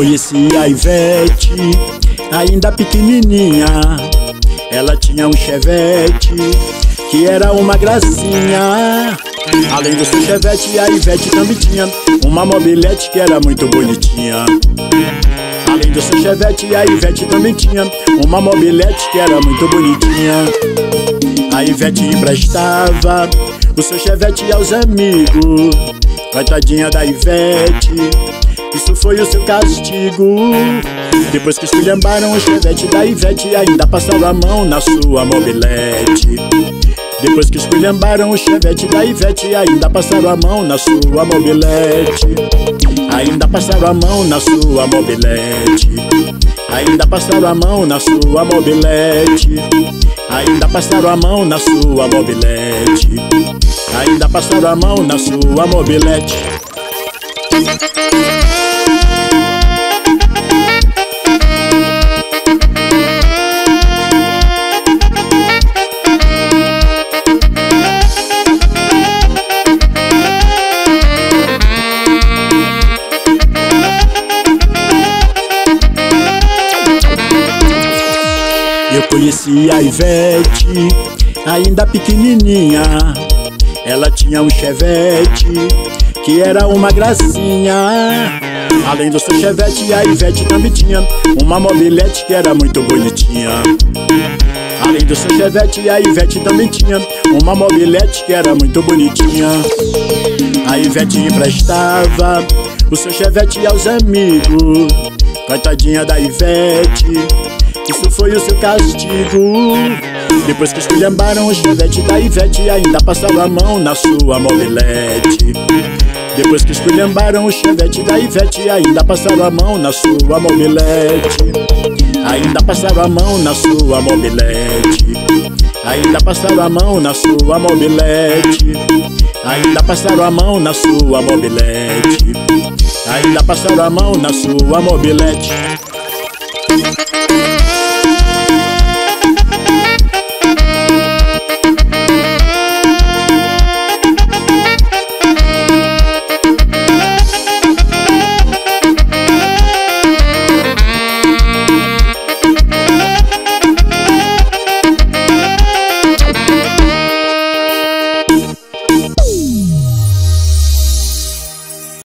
conheci a Ivete, ainda pequenininha. Ela tinha um chevette, que era uma gracinha. Além do seu chevette, a Ivete também tinha uma mobilete que era muito bonitinha. Além do seu chevette, a Ivete também tinha uma mobilete que era muito bonitinha. A Ivete emprestava o seu chevette aos amigos. Coitadinha da Ivete, isso foi o seu castigo. Depois que esculhambaram o chevette da Ivete, ainda passaram a mão na sua mobilete. Depois que esculhambaram o chevette da Ivete, ainda passaram a mão na sua mobilete. Ainda passaram a mão na sua mobilete. Ainda passaram a mão na sua mobilete. Ainda passaram a mão na sua mobilete. Ainda passaram a mão na sua mobilete. Eu conheci a Ivete, ainda pequenininha. Ela tinha um chevette, que era uma gracinha. Além do seu chevette, a Ivete também tinha uma mobilete que era muito bonitinha. Além do seu chevette, a Ivete também tinha uma mobilete que era muito bonitinha. A Ivete emprestava o seu chevette aos amigos. Coitadinha da Ivete, isso foi o seu castigo. Depois que esculhambaram o chevette da Ivete, ainda passaram a mão na sua mobilete. Depois que esculhambaram o chevette da Ivete, ainda passaram a mão na sua mobilete. Ainda passaram a mão na sua mobilete. Ainda passaram a mão na sua mobilete. Ainda passaram a mão na sua mobilete. Ainda passaram a mão na sua mobilete.